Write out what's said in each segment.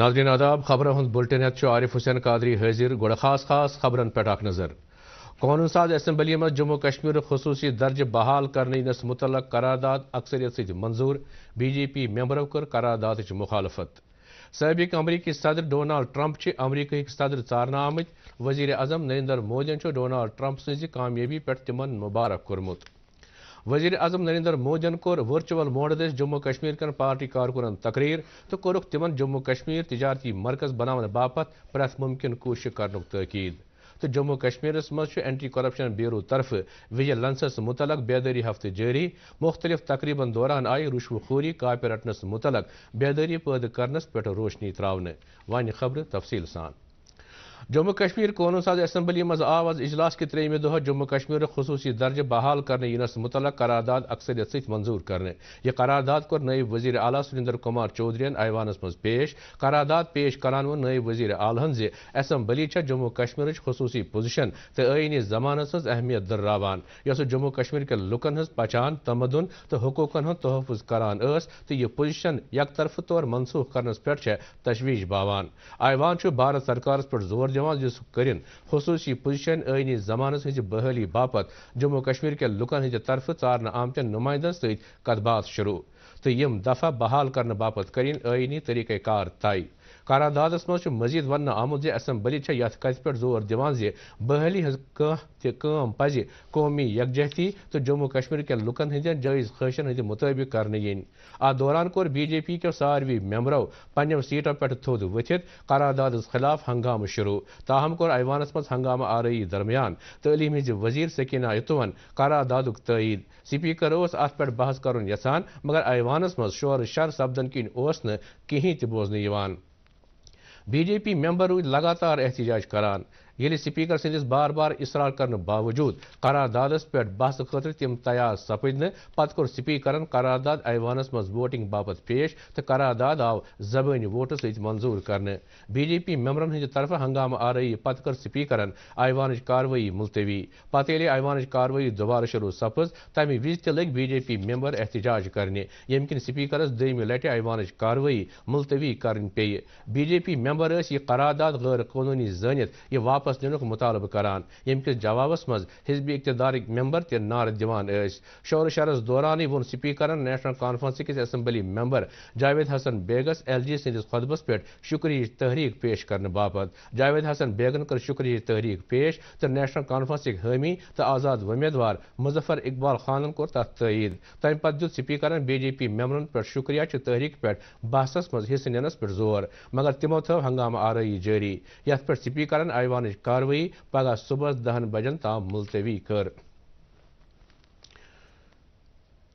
ناظرین آداب خبروں ہند بلٹن ہت عارف حسین قادری حاضر گوڑ خاص خاص خبرن پہ اخ نظر۔ قانون ساز اسمبلی میں جموں کشمیر خصوصی درج بحال کرنے نس متعلق قرارداد اکثریت ست منظور، بی جے پی ممبرو کر قرارداد مخالفت۔ سابق امریکی صدر ڈونالڈ ٹرمپ چھ امریکی صدر ژارنہ آمت وزیر اعظم نریندر مودین ڈونالڈ ٹرمپ سز کامیابی پہ تمن مبارک کورمت وزیر اعظم نریندر مودین کور ورچوئل موڈ دس جموں کشمیر کن پارٹی کارکنن تقریر تو کورک تمن جموں کشمیر تجارتی مرکز بناون باپت پریت ممکن کوشش کرنک تاکید۔ تو جموں کشمیرس مز اینٹی کرپشن بیورو طرف وجلنسس متعلق بیداری ہفتہ جاری مختلف تقریباً دوران آئی رشو خوری کاپی رٹنس متعلق بیداری پید کرنس پہ روشنی تراؤن وان خبر تفصیل سان۔ جموں کشمیر قانون ساز اسمبلی مز آو آز اجلاس کے تریمہ دہ جموں کشمیر خصوصی درجہ بحال کرنے ینس متعلق قرارداد اکثریت ست منظور کرنے۔ یہ قرارداد کور نائب وزیر اعلیٰ سریندر کمار چودھرین ایوانس مز پیش، قرارداد پیش کران و نائب وزیر اعلیٰ زی اسمبلی چھ جموں کشمیر خصوصی پوزیشن تو آئینی زمانس ہز اہمیت درراوان یس جموں کشمیر کے لکن ہز پہچان، تمدن تو حقوقن ہند تحفظ کران اس تو یہ پوزیشن یک طرف طور منسوخ کرنس پہ تشویش باوان۔ ایوان بھارت سرکارس پر زور دِوان زِ سُہ کٔرِن پوزیشن عینی زمانس ہز جی بحالی باپت جموں کشمیر کے لکن ہز جی طرف ژارنہٕ آمتٮ۪ن نمائندن ست بات شروع۔ تو یم دفعہ بحال کرنے باپت کٔرِن عینی طریقہ کار طے قراردادس مز مزید ون آمت اسمبلی یت کت پہ زور دان بحالی ہز پز قومی یکجہتی تو جموں کشمیر کن لکن ہند جائز خواہشن ہند مطابق کرنے ین ات دوران کور بی جے پی کے ساروی ممبرو پنو سیٹو پہ تھود ورتھ قرارداد خلاف ہنگامہ شروع۔ تاہم کور ایوانس مز ہنگامہ آرائی درمیان۔ تعلیم ہز وزیر سکینہ یتون قرارداد تعید سپیکر اس ات پہ بحث کرن یسان، مگر ایوانس مز شور شر سپدن کن کہیں تہ بوزن بی جے پی ممبر روز لگاتار احتجاج کران۔ یل سپیکر سندس بار بار اصرار کرنے باوجود، قراردادس پہ بحث خاطر تم تیار سپد پتہ کور سپیکرن قرارداد ایوانس مز ووٹنگ باپت پیش تو قرارداد آو زبانی ووٹو ست منظور کرنے بی جے پی ممبرن ہند طرف ہنگامہ آرائی پتہ کر سپیکرن ایوان کاروی ملتوی۔ پتہ یل ایوان کاروی دوبارہ شروع سپز، تمہ وز تہ بی جے پی ممبر احتجاج کرنے یم کن سپیکرس دم لٹہ ایوان کاروی ملتوی کرن پی بی جے پی ممبر یہ قرارداد غیر قانونی زانت یہ واپس واپس ننک مطالبہ کران۔ یم کس جوابس مز حزب اقتدار ممبر تہ نار دیوان اس شور شرس دوران ون سپیکرن نیشنل کانفرنس کس اسمبلی ممبر جاوید حسن بیگس ایل جی سندس خطبس پہ شکریہ تحریک پیش کرنے باپت جاوید حسن بیگن کر شکریہ تحریک پیش تو نیشنل کانفرنس حامی تو آزاد امیدوار مظفر اقبال خانن کور تر تعید تمہ پتہ دت سپیکرن بی جے پی ممبرن پہ شکریہ چہ تحریک پہ بحثس مز حصہ ننس پہ زور، مگر تمو تھو ہنگامہ آرائی جاری یت پہ سپیکرن ایوان کاروی پگہ صبح دہن بجن تام ملتوی کر۔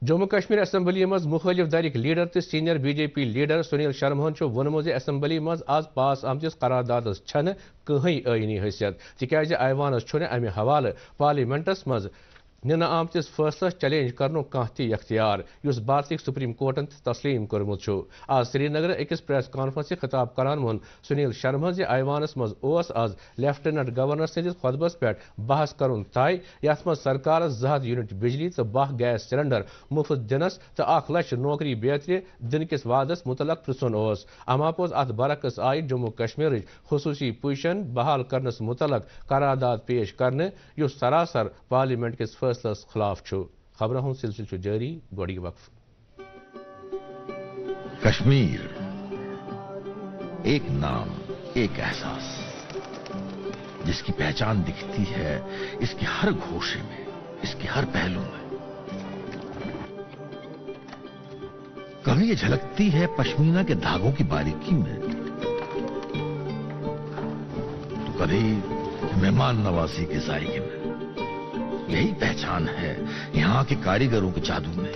جموں کشمیر اسمبلی مز مخالف درک لیڈر تو senior B J P leader Sunil شرمہن وونمت اسمبلی مز آز پاس آمتس قراردادس چھن کہیں آئینی حیثیت۔ تک ایوانس چھن حوالہ پارلیمنٹس مز نن آمتس فیصلس چیلنج کرن تہ اختیار۔ اس بھارتی سپریم کورٹن تسلیم کورمت آج سری نگر اکس پریس کانفرنس خطاب کران وون سنیل شرما زی ایوانس مز آز لیفٹنٹ گورنر سندس خطبس پہ بحث کرن طے یت مز سرکار زہت یونٹ بجلی تو بہ گیس سلنڈر، مفت دنس تو اخ لچھ نوکری بیتر دن کس وعدس متعلق پرسن اس اما ات برعکس آئی جموں کشمیر خصوصی پوزیشن بحال کرنس متعلق قرارداد پیش کرنے۔ اس سراسر پارلیمنٹ کس فیصلہ فیصلس خلاف خبروں ہند سلسلہ جاری، گوڑی وقف۔ کشمیر، ایک نام، ایک احساس۔ جس کی پہچان دکھتی ہے، اس کے ہر گھوشے میں، اس کے ہر پہلو میں۔ کبھی یہ جھلکتی ہے پشمینہ کے دھاگوں کی باریکی میں؟ تو کبھی مہمان نوازی کے ذائقے میں۔ یہی پہچان ہے یہاں کے کاریگروں کے جادو میں،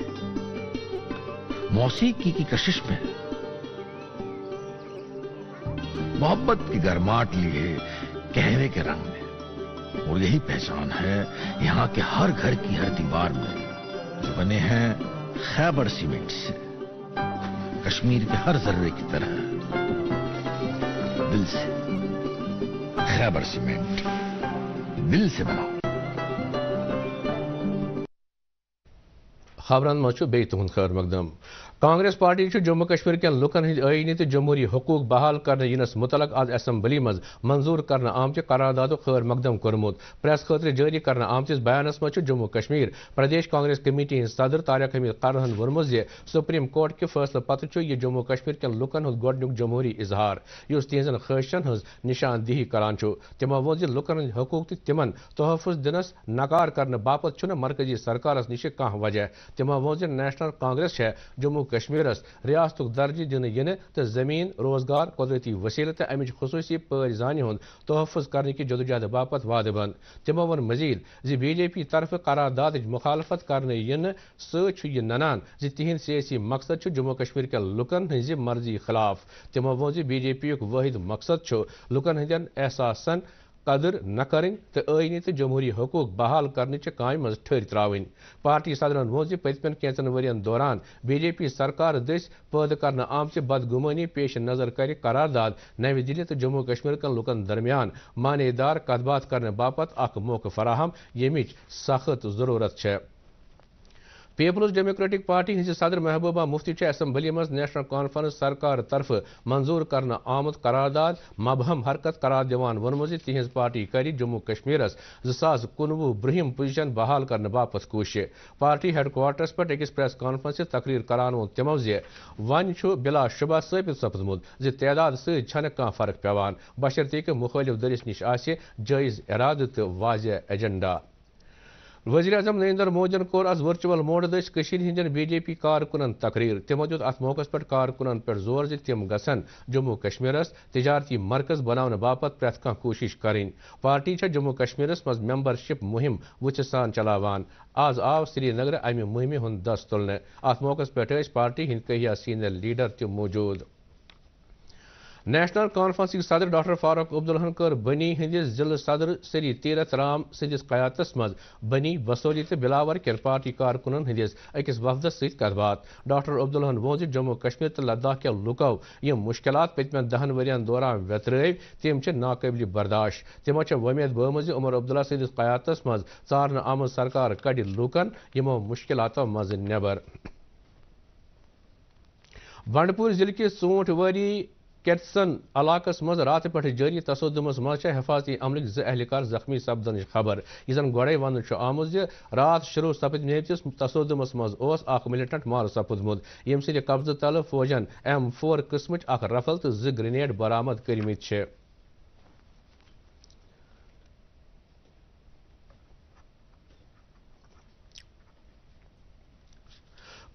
موسیقی کی کشش میں۔ محبت کی گرماٹ لیے کہنے کے رنگ میں۔ اور یہی پہچان ہے یہاں کے ہر گھر کی ہر دیوار میں جو بنے ہیں خیبر سیمنٹ سے۔ کشمیر کے ہر ذرے کی طرح۔ دل سے۔ خیبر سیمنٹ۔ دل سے بناؤ خبرن مجھ بی تہد خیر مقدم کانگریس پارٹی جموں کشمیر کن لکن ہند آئینی تو جمہوری حقوق بحال کرنے ینس متعلق آج اسمبلی مز منظور کرنے آمت قرارداد خیر مقدم کورمت۔ پریس خاطر جاری کرنے آمتس بیانس مز جموں کشمیر پردیش کانگریس کمیٹی ہند صدر طارق حمید قرہن ورمت زِ سپریم کورٹ کے فیصلہ پتہ یہ جموں کشمیر کن لکن ہند گۄڈنیُک جمہوری اظہار۔ اس تہذن خواہشن ہز نشاندہی کران تمو ووٚن زِ لُکن ہٕنٛدۍ حقوق تہٕ تمن تحفظ دنس نکار کرنہٕ باپتھ چھُنہٕ مرکزی سرکارس نش کانٛہہ وجہ۔ تمو ووٚن نیشنل کانگریس چھےٚ جموں کشمیرس ریاست درجہ دن ین تو زمین روزگار قدرتی وسیلہ تو امچ خصوصی پیر زانہ ہند تحفظ کرنے کی جدوجہد باپت وعد بند تمو ون مزید زی بی جے پی طرف قرارداد مخالفت کرنے ین ست یہ ننان زی تہند سیاسی مقصد جموں کشمیر کے لکن ہز مرضی خلاف تمو وون زی بی جے پی واحد مقصد لکن ہندین احساسن قدر نہ کریں تو آئینی تو جمہوری حقوق بحال کرنے کام مز ٹھر تراؤن پارٹی صدرن وون پتمن کینچن ورین دوران بی جے پی سرکار دس پید کرنے آمت بدگمانی پیش نظر کر قرارداد نو دلی تو جموں کشمیر کن لکن درمیان معنی دار کت بات کرنے باپت اخ موقع فراہم یمچ سخت ضرورت ہے پیپلز ڈیموکریٹک پارٹی ہز صدر محبوبہ مفتی اسمبلی مز نیشنل کانفرنس سرکار طرف منظور کرنا آمد قرارداد، مبہم حرکت قرار دیوان ونمز تہذ پارٹی کری جموں کشمیرس زاس کنوہ برہم پوزیشن بحال کرنے باپت کوشش۔ پارٹی ہیڈ کوارٹرس پہ اکس پریس کانفرنس تقریر کران وون تمو ون بلا شبہ ثابت سپدمت زی تعداد ستھ کھانا فرق پیوان۔ بشرطی کہ مخالف دلس نش آسہ جائز ارادہ تو واضح ایجنڈا۔ وزیر اعظم نریندر مودی کور آز ورچوئل موڈ دس ہند بی جے پی کارکنن تقریر۔ تمو دت ات موقع پہ کارکنن پہ زور تم گھن جموں کشمیرس تجارتی مرکز بنانے باپت پریت کھانا کوشش کریں پارٹی جموں کشمیرس مز ممبرشپ مہم وچ سان چلاوان۔ آز آو سری نگر امہ مہم ہند دس تلنے ات موقع پہ پارٹی ہند کہیا سینئر لیڈر تم موجود۔ نیشنل کانفرنس صدر ڈاکٹر فاروق عبدالحن کر، بنی ہندس ضلع صدر سری تیرتھ رام سندس قیادت مز بنی بسولی تو بلاور کن پارٹی کارکنن ہندس اکس وفدس ست کت بات ڈاکٹر عبدالحن وون جموں کشمیر تو لداخ کے لکو یم مشکلات پتمن دہن ورین دوران وترو تم ناقابل برداشت۔ تمو ومید بمز عمر عبداللہ سندس قیادت مز ژارن آمد سرکار کڑ لوکن یمو مشکلاتو مز نبر بنڈپور ضلع کے ژوٗنٛٹھۍ کیٹسن علاقس مز رات پہ جاری تصدمس مز حفاظتی عملک اہلکار زخمی سپدن خبر۔ یہ زن گوڑے ون آمت رات شروع سپد نیتس تصودمس مز اخ ملٹنٹ مار سپدمت۔ یم سد قبضہ تل فوجن ایم فور قسمچ اخ رفل تو ز گرینیڈ برآمد کرمت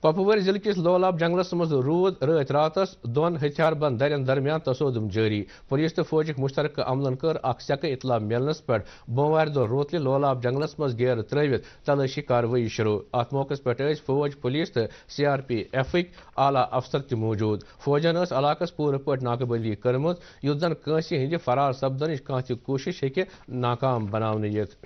کپوور ضلع کس لولاب جنگلس مز رود رات راتس دون ہتھیار بند درین درمیان تصودم جاری پولیس تو فوجک مشترکہ عملن کر اخ سیکہ اطلاع ملنس پہ بوموار دہ روتلہ لولاب جنگلس مز گیر تروت تلاشی کاروی شروع ات موقع پہ فوج پولیس تو سی آر پی ایف اعلی افسر تہ موجود فوجن اس علاقہ پور پہ ناکہ بندی کرمت یت زن کنسی ہند فرار سپدن کھانا تہ کوشش ہیکہ ناکام بناونہ یت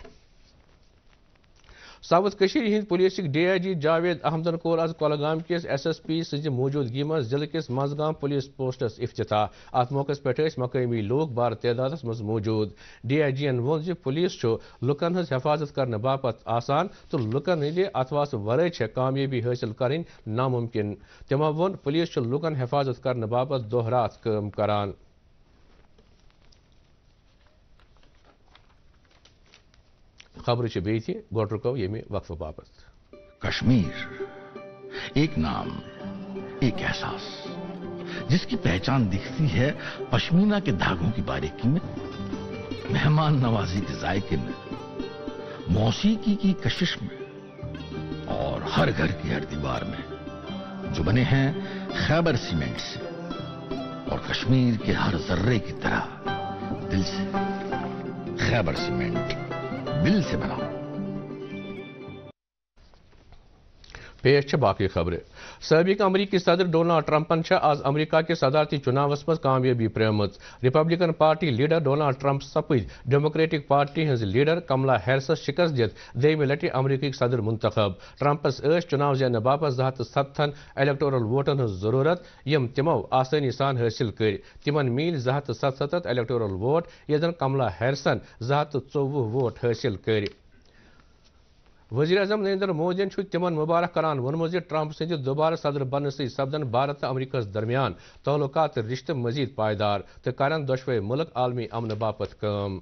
ساؤتھ کشیر ہند پولیسک ڈی آئی جی جاوید احمدن کور آز کولگام کس ایس ایس پی سز موجودگی من ضلع کس مزگام پولیس پوسٹس افتتاح۔ ات موقع پہ مقامی لوگ بار تعداد مز موجود۔ ڈی آئی جی ین وون پولیس لکن ہز حفاظت کرنے باپت آسان تو لکن ہند اتواس ورائے کامیابی حاصل کریں ناممکن۔ تمو وون پولیس لکن حفاظت کرنے باپت دہ رات کران۔ خبر بیت گوٹ رکو یمہ وقفہ باپت کشمیر، ایک نام، ایک احساس، جس کی پہچان دکھتی ہے پشمینہ کے دھاگوں کی باریکی میں، مہمان نوازی کے ذائقے میں، موسیقی کی کشش میں، اور ہر گھر کی ہر دیوار میں، جو بنے ہیں خیبر سیمنٹ سے، اور کشمیر کے ہر ذرے کی طرح دل سے خیبر سیمنٹ۔ بالسمنه پیش باقی خبر سابق امریکی صدر ڈونلڈ ٹرمپن آز امریکہ کے صدارتی چناوس مز کامیابی پریمت Republican party leader Donald Trump سپد Democratic party ہز لیڈر کملا ہیرسس شکست دت دم لٹہ امریکی صدر منتخب۔ ٹرمپس چناو زینہ باپت زٕ ہتھ ستن الیکٹورل ووٹن ہز ضرورت، یم تمو آسانی سان حاصل کر۔ تمن میل زٕ ہتھ ستستھ الیکٹورل ووٹ یتن کملا ہیرسن زٕ ہتھ ووٹ حاصل کر۔ وزیر اعظم نریندر مودین تمن مبارک کران وونمت ٹرمپ سند دوبارہ صدر بننے سی سپدن بھارت امریکہ درمیان تعلقات رشتہ مزید پائیدار تو کرن دشوے ملک عالمی امن باپت کم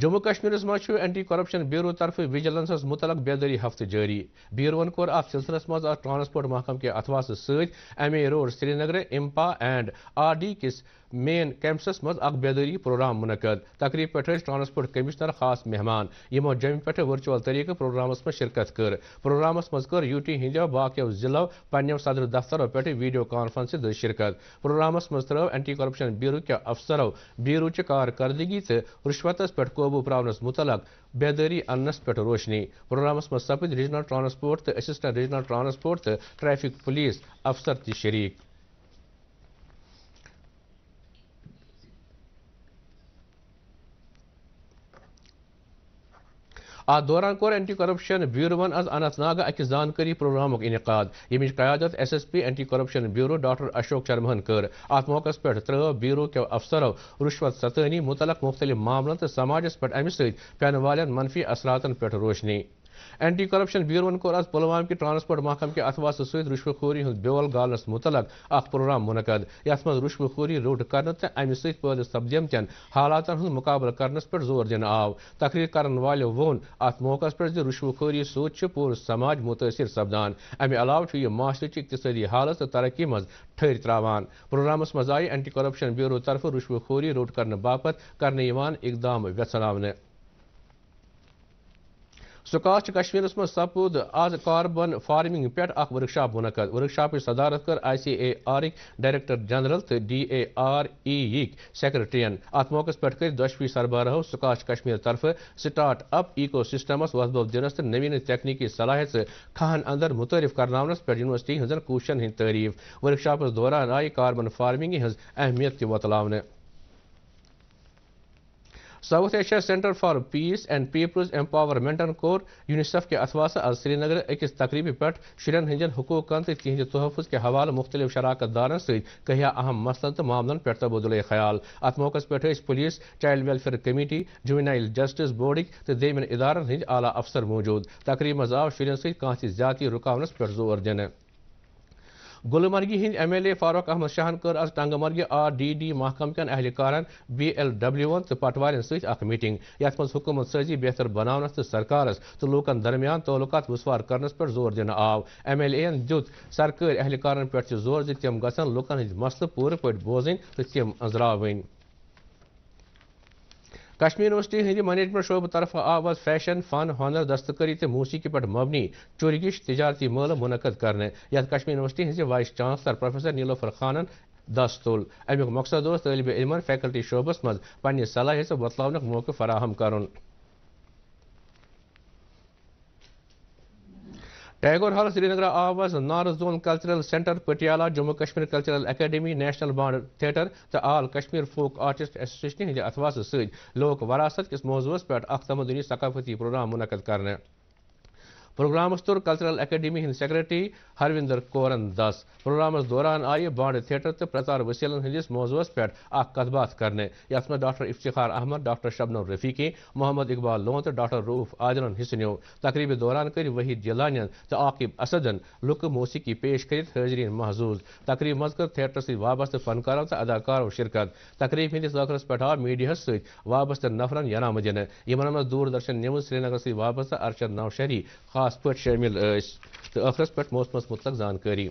جموں کشمیر مز اینٹی کرپشن بیورو طرف وجلنس متعلق بیداری ہفتہ جاری بیورون کور ات سلسلس مز ٹرانسپورٹ محکمہ کے اتواس ست M A road Srinagar امپا and R D کس مین کیمپسس مز اخ بیداری پروگرام منعقد۔ تقریب پہ ٹرانسپورٹ کمشنر خاص مہمان۔ یمو جمع پہ ورچوئل طریقہ پروگرامس مز شرکت کر۔ پروگرامس مز کر یو ٹی ہندو باقی ضلعوں پنو صدر دفتروں پہ ویڈیو کانفرنس دل شرکت۔ پروگرامس مز ترو اینٹی کرپشن بیورو کے افسروں بیورو چہ کارکردگی تو رشوتس پہ قوبو پراونس متعلق بیداری انس پہ روشنی۔ پروگرامس مز سپد ریجنل ٹرانسپورٹ تو اسسٹنٹ ریجنل ٹرانسپورٹ تو ٹریفک پولیس افسر تہ ات دوران کور اینٹی کرپشن بیورون از انت ناگ اک زانکاری پروگرام انعقاد۔ یمچ قیادت S S P anti corruption bureau doctor Ashok شرمہن کر۔ ات موقع پہ ترو بیورو کے افسرو رشوت ستانی متعلق مختلف معاملن تو سماجس پہ امہ ست پین والن منفی اثرات پہ روشنی۔ اینٹی کرپشن بیورون کور آز پلوام کی ٹرانسپورٹ محکم کے اتواس ست رشو خوری ہند بیول گالنس متعلق اخ پروگرام منعقد یت مز رشو خوری روٹ کرنے تو امہ ست پید سپدمتین حالات ہند مقابلہ کرنس پہ زور دن آو تقریر کرن والو وون ات موقع پہ رشو خوری سوت پور سماج متاثر سپدان امہ علاوہ یہ معاشرچ اقتصادی حالت تو ترقی مز ٹھہر تراوان پروگرامس مز آئی اینٹی کرپشن بیورو طرف رشو خوری روٹ کرنے باپت کرنے اقدام ویسناونے سکاش کشمیر من سپود آز کاربن فارمنگ پہ اخ ورکشاپ منعقد ورکشاپ صدارت کر آئی سی اے آرک ڈائریکٹر جنرل تو ڈی اے آر ای یک سیکرٹرین ات موقع پہ کر دشوی سربراہ سکاش کشمیر طرف سٹارٹ اپ ایکو سسٹمس وسبو دنس تو نوین تکنیکی صلاحیت کھہن اندر متعارف کرناونس پہ یونیورسٹی ہزن کوششن ہند تعریف۔ ورکشاپس دوران آئی کاربن فارمنگ ہز اہمیت تہ وتلاونہ South Asia centre for peace and peoples امپاورمنٹن کور یونیسف کے اتواس از سری نگر اکس تقریبی پہ شرین ہندین حقوقن تو تحفظ کے حوالہ مختلف شراکت دارن ست کہیا اہم مسلن تو معاملن پہ تبادلہ خیال۔ ات موقع پہ police child welfare committee juvenile justice بورڈک تو دیمن ادارن ہند اعلی افسر موجود۔ تقریب مز آو شرین ست کان زیادتی رکاونس پہ زور دن گلمرگی ہند M L A Farooq Ahmad شاہن کر از ٹنگ آر ڈی ڈی محکم کن اہلکارن بی ایل ڈبلیو تو پٹوارن ست اخ میٹنگ۔ یت مز حکومت سازی بہتر بناونس تو سرکارس تو لوکن درمیان تعلقات وسوار کرنس پر زور دن آو۔ ایم ایل اے دت سرکاری اہلکارن پہ زور زم گھن گژھن لوکن ہند مسلہ پورٕ پٲٹھۍ بوزٕنۍ تہٕ تِم أنٛزراوٕنۍ۔ کشمیر یونیورسٹی ہندی مینجمنٹ شعبہ طرف آواز فیشن، فن، ہنر دستکری تو موسیقی پہ مبنی چورگش تجارتی مل منعقد کرنے۔ یت کشمیر یونیورسٹی ہز وائس چانسلر پروفیسر نیلوفر خانن دس تل امیک مقصد طالب علم فیکلٹی شعبس مز پنہ صلاحیت بتلاونک موقع فراہم کرن۔ ٹیگور ہال سری نگر آواز north zone cultural centre, Patiala, Jammu Kashmir cultural academy, national Bhand theatre تو all Kashmir folk artist association ہند اتواس ست لوک وراثت کس موضوع پہ اخ تمدنی ثقافتی پروگرام منعقد کرنے پروگرامس تور کلچرل اکیڈمی ہند سیکرٹری ہروندر کورن دس پروگرامس دوران آئی بانڈ تھیٹر تو پرچار وسیلن ہندس موضوع پہ کت بات کرنے۔ یس میں ڈاکٹر افتخار احمد، ڈاکٹر شبنم رفیقی، محمد اقبال لون تو ڈاکٹر روف عادلن حصہ نیو تقریب دوران کر وحید جیلانین تو عاقب اسدن لک موسیقی پیش کرت حاضرین محظوظ۔ تقریب مز کر تھیٹر سی وابستہ فنکاروں تو اداکاروں شرکت۔ تقریب ہندس ٲخرس پہ آو میڈیاہس ست نفرن ینام دن یمن مز دوٗر درشن نیوز سری نگر سی وابستہ ارشد نوشہری، خاص خاص پٲٹھۍ شٲمِل ٲسۍ تہٕ ٲخرس پٮ۪ٹھ موسمس متعلق زانکٲری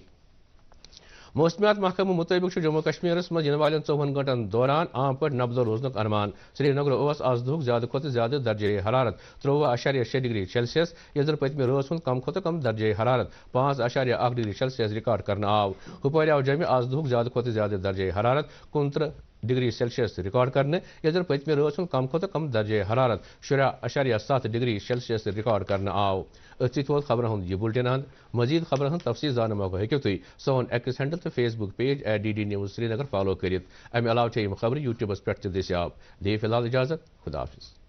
موسمیات محکمہ مطابق جموں کشمیر من والن ژوہن گنٹن دوران عام پہ نبدو روزن ارمان۔ سری نگر آز دہ زیادہ کھت زیادہ درجہ حرارت۔ تروہ اشاریہ شے ڈگری سیلسیس یس زن پتمہ روز ہند کم کھت کم درجہ حرارت۔ پانچ اشاریہ اخ ڈگری سیلسیس ریکارڈ کرنا آو۔ ہپر آو جمع آز دہ زیادہ کھت زیادہ درجہ حرارت۔ کنترہ ڈگری سیلسیس ریکارڈ کرنے یس زن پتمہ روز ہند کم کھت کم درجہ حرارت شرہ اشاریہ سات ڈگری سیلسیس ریکارڈ کرنا آو ات خبرن ہند یہ بلٹن اند مزید خبرن ہند تفصیل زان موقع ہوں تھی سون ایکس ہینڈل تو Facebook page at D D news Srinagar follow کرت امہ علاوہ یہ خبر یوٹیوبس پہ دستیاب دے فی الحال اجازت، خدا حافظ۔